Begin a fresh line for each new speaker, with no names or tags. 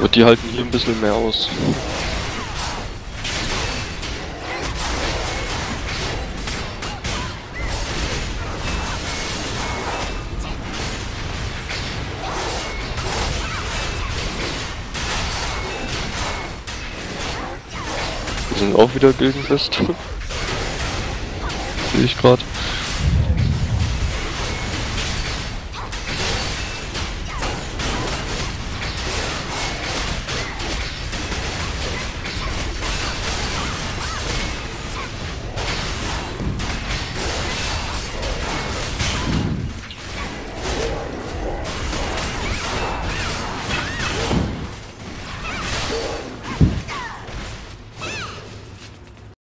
Und die halten hier ein bisschen mehr aus. Wir sind auch wieder gildenfest. Sehe ich gerade.